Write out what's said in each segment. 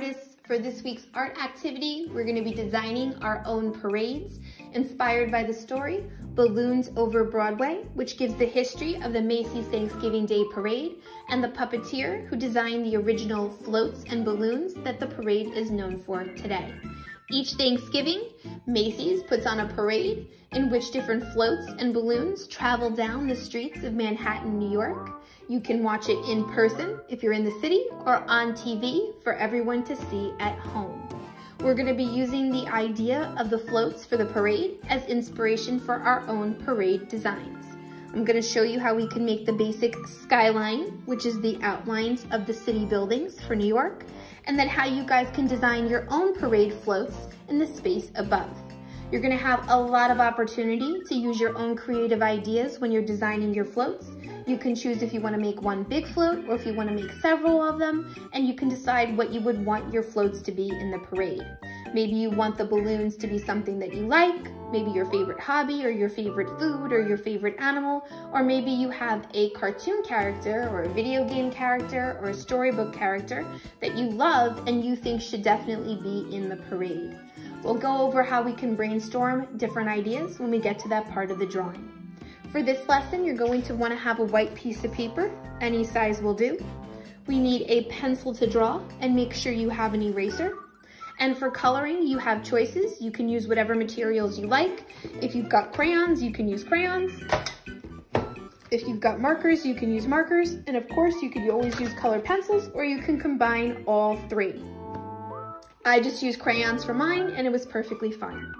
artists. For this week's art activity, we're gonna be designing our own parades inspired by the story Balloons Over Broadway, which gives the history of the Macy's Thanksgiving Day Parade and the puppeteer who designed the original floats and balloons that the parade is known for today. Each Thanksgiving, Macy's puts on a parade in which different floats and balloons travel down the streets of Manhattan, New York. You can watch it in person if you're in the city or on TV for everyone to see at home. We're gonna be using the idea of the floats for the parade as inspiration for our own parade designs. I'm gonna show you how we can make the basic skyline, which is the outlines of the city buildings for New York, and then how you guys can design your own parade floats in the space above. You're gonna have a lot of opportunity to use your own creative ideas when you're designing your floats. You can choose if you wanna make one big float or if you wanna make several of them, and you can decide what you would want your floats to be in the parade. Maybe you want the balloons to be something that you like, maybe your favorite hobby or your favorite food or your favorite animal, or maybe you have a cartoon character or a video game character or a storybook character that you love and you think should definitely be in the parade. We'll go over how we can brainstorm different ideas when we get to that part of the drawing. For this lesson, you're going to wanna have a white piece of paper, any size will do. We need a pencil to draw and make sure you have an eraser. And for coloring, you have choices. You can use whatever materials you like. If you've got crayons, you can use crayons. If you've got markers, you can use markers. And of course, you could always use colored pencils or you can combine all three. I just used crayons for mine and it was perfectly fine.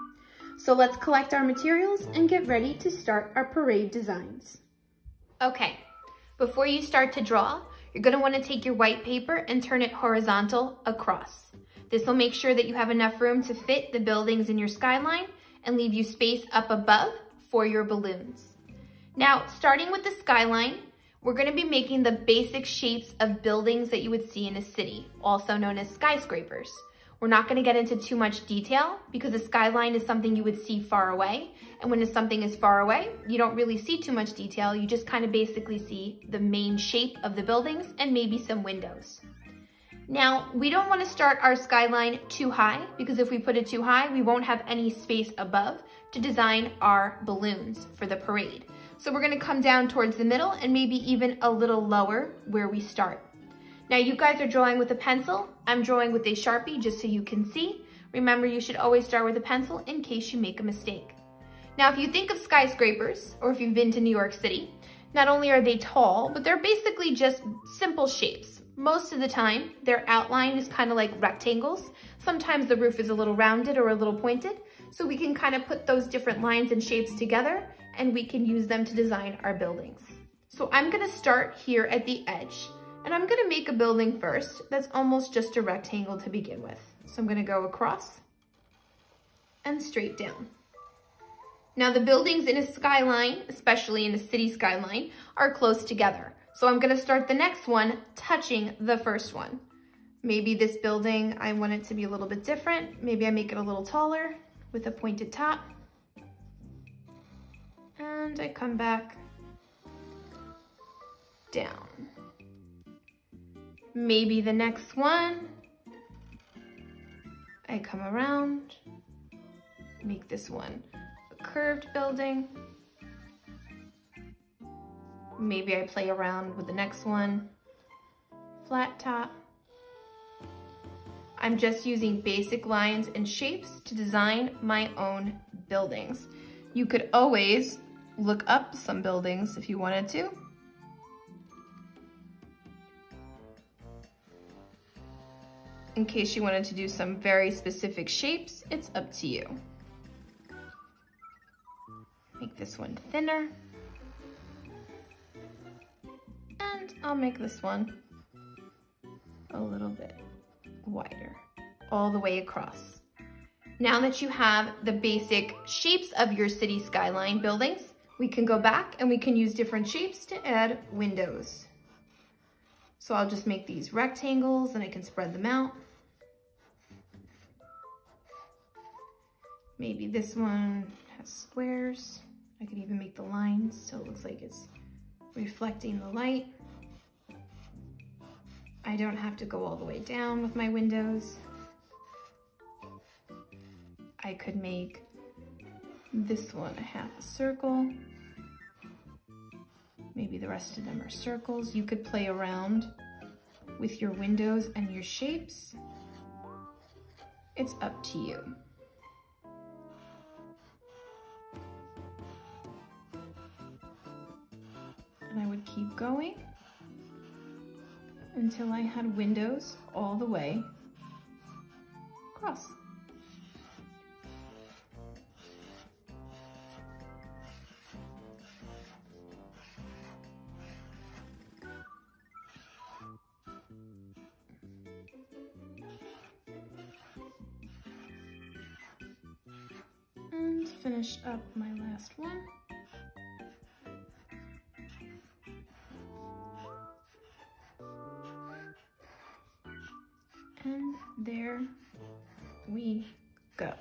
So let's collect our materials and get ready to start our parade designs. Okay, before you start to draw, you're gonna wanna take your white paper and turn it horizontal across. This will make sure that you have enough room to fit the buildings in your skyline and leave you space up above for your balloons. Now, starting with the skyline, we're gonna be making the basic shapes of buildings that you would see in a city, also known as skyscrapers. We're not gonna get into too much detail because a skyline is something you would see far away. And when something is far away, you don't really see too much detail. You just kind of basically see the main shape of the buildings and maybe some windows. Now, we don't wanna start our skyline too high because if we put it too high, we won't have any space above to design our balloons for the parade. So we're gonna come down towards the middle and maybe even a little lower where we start. Now you guys are drawing with a pencil. I'm drawing with a Sharpie just so you can see. Remember, you should always start with a pencil in case you make a mistake. Now, if you think of skyscrapers, or if you've been to New York City, not only are they tall, but they're basically just simple shapes. Most of the time, their outline is kind of like rectangles. Sometimes the roof is a little rounded or a little pointed, so we can kind of put those different lines and shapes together, and we can use them to design our buildings. So I'm gonna start here at the edge. And I'm gonna make a building first that's almost just a rectangle to begin with. So I'm gonna go across and straight down. Now the buildings in a skyline, especially in a city skyline, are close together. So I'm gonna start the next one touching the first one. Maybe this building, I want it to be a little bit different. Maybe I make it a little taller with a pointed top. And I come back down. Maybe the next one, I come around, make this one a curved building. Maybe I play around with the next one, flat top. I'm just using basic lines and shapes to design my own buildings. You could always look up some buildings if you wanted to. In case you wanted to do some very specific shapes, it's up to you. Make this one thinner. And I'll make this one a little bit wider, all the way across. Now that you have the basic shapes of your city skyline buildings, we can go back and we can use different shapes to add windows. So I'll just make these rectangles and I can spread them out. Maybe this one has squares. I could even make the lines so it looks like it's reflecting the light. I don't have to go all the way down with my windows. I could make this one a half a circle. Maybe the rest of them are circles. You could play around with your windows and your shapes. It's up to you. And I would keep going until I had windows all the way across. And finish up my last one. There we go.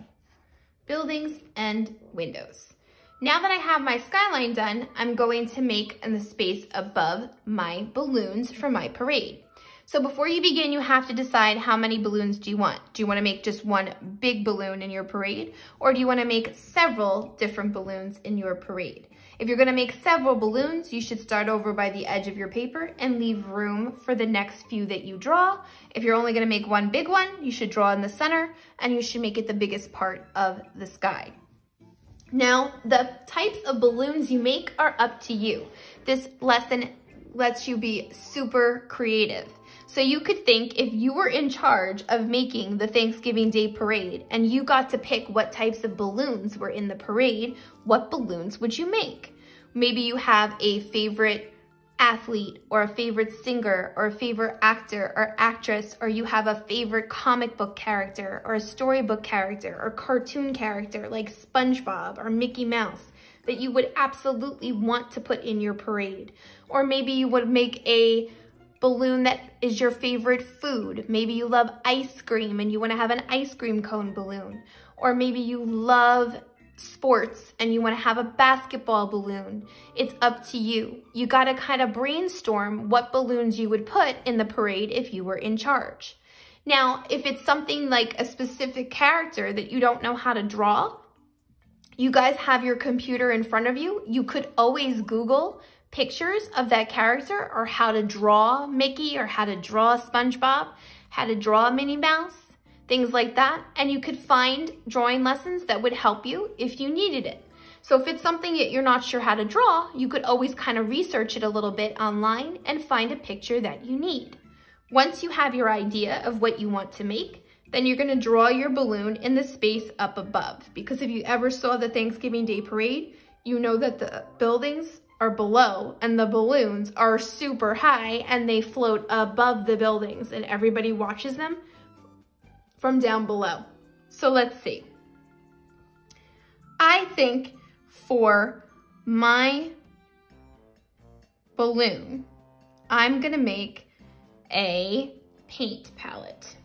Buildings and windows. Now that I have my skyline done, I'm going to make the space above my balloons for my parade. So before you begin, you have to decide how many balloons do you want. Do you wanna make just one big balloon in your parade? Or do you wanna make several different balloons in your parade? If you're gonna make several balloons, you should start over by the edge of your paper and leave room for the next few that you draw. If you're only gonna make one big one, you should draw in the center and you should make it the biggest part of the sky. Now, the types of balloons you make are up to you. This lesson lets you be super creative. So you could think if you were in charge of making the Thanksgiving Day parade and you got to pick what types of balloons were in the parade, what balloons would you make? Maybe you have a favorite athlete or a favorite singer or a favorite actor or actress, or you have a favorite comic book character or a storybook character or cartoon character like SpongeBob or Mickey Mouse that you would absolutely want to put in your parade. Or maybe you would make a balloon that is your favorite food. Maybe you love ice cream and you wanna have an ice cream cone balloon. Or maybe you love sports and you wanna have a basketball balloon. It's up to you. You gotta kind of brainstorm what balloons you would put in the parade if you were in charge. Now, if it's something like a specific character that you don't know how to draw, you guys have your computer in front of you. You could always Google pictures of that character or how to draw Mickey or how to draw SpongeBob, how to draw Minnie Mouse, things like that. And you could find drawing lessons that would help you if you needed it. So if it's something that you're not sure how to draw, you could always kind of research it a little bit online and find a picture that you need. Once you have your idea of what you want to make, then you're gonna draw your balloon in the space up above. Because if you ever saw the Thanksgiving Day Parade, you know that the buildings are below and the balloons are super high and they float above the buildings and everybody watches them from down below. So let's see. I think for my balloon, I'm gonna make a paint palette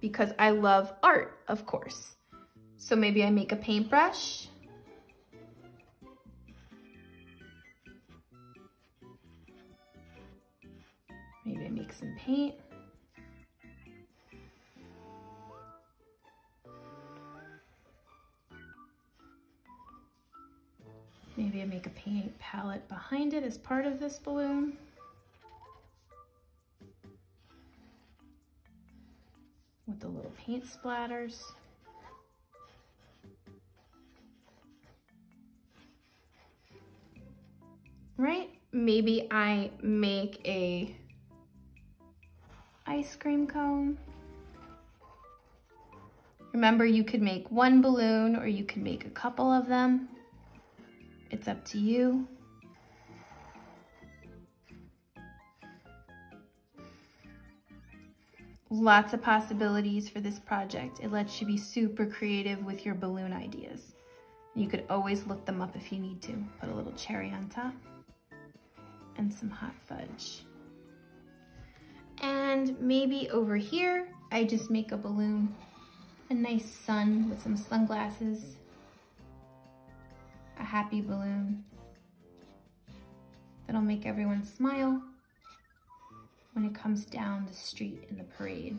because I love art, of course. So maybe I make a paintbrush Maybe I make some paint. Maybe I make a paint palette behind it as part of this balloon. With the little paint splatters. Right? Maybe I make a ice cream cone. Remember, you could make one balloon or you could make a couple of them. It's up to you. Lots of possibilities for this project. It lets you be super creative with your balloon ideas. You could always look them up if you need to. Put a little cherry on top and some hot fudge. And maybe over here, I just make a balloon, a nice sun with some sunglasses, a happy balloon. That'll make everyone smile when it comes down the street in the parade.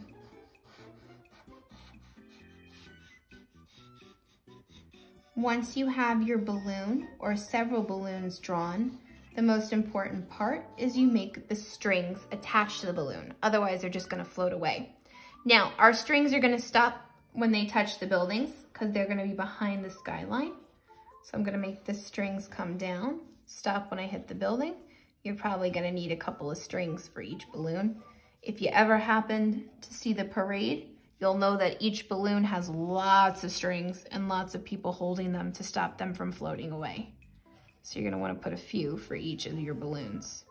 Once you have your balloon or several balloons drawn, the most important part is you make the strings attached to the balloon. Otherwise, they're just gonna float away. Now, our strings are gonna stop when they touch the buildings because they're gonna be behind the skyline. So I'm gonna make the strings come down, stop when I hit the building. You're probably gonna need a couple of strings for each balloon. If you ever happened to see the parade, you'll know that each balloon has lots of strings and lots of people holding them to stop them from floating away. So you're gonna wanna put a few for each of your balloons.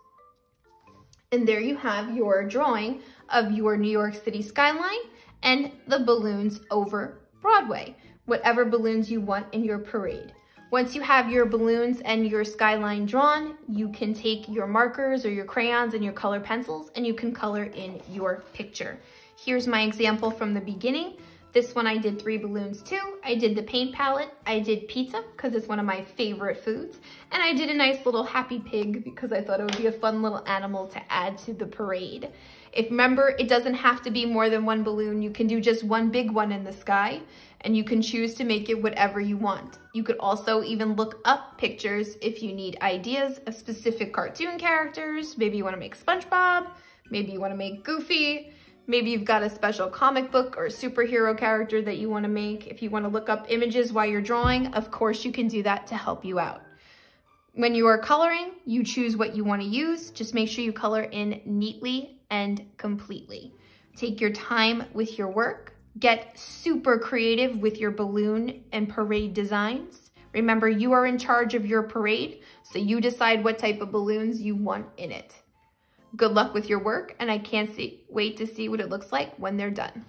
And there you have your drawing of your New York City skyline and the balloons over Broadway, whatever balloons you want in your parade. Once you have your balloons and your skyline drawn, you can take your markers or your crayons and your color pencils and you can color in your picture. Here's my example from the beginning. This one I did three balloons too. I did the paint palette. I did pizza because it's one of my favorite foods. And I did a nice little happy pig because I thought it would be a fun little animal to add to the parade. If remember, it doesn't have to be more than one balloon. You can do just one big one in the sky and you can choose to make it whatever you want. You could also even look up pictures if you need ideas of specific cartoon characters. Maybe you wanna make SpongeBob, maybe you wanna make Goofy, maybe you've got a special comic book or superhero character that you wanna make. If you wanna look up images while you're drawing, of course you can do that to help you out. When you are coloring, you choose what you wanna use. Just make sure you color in neatly and completely. Take your time with your work Get super creative with your balloon and parade designs. Remember, you are in charge of your parade, so you decide what type of balloons you want in it. Good luck with your work, and I can't see, wait to see what it looks like when they're done.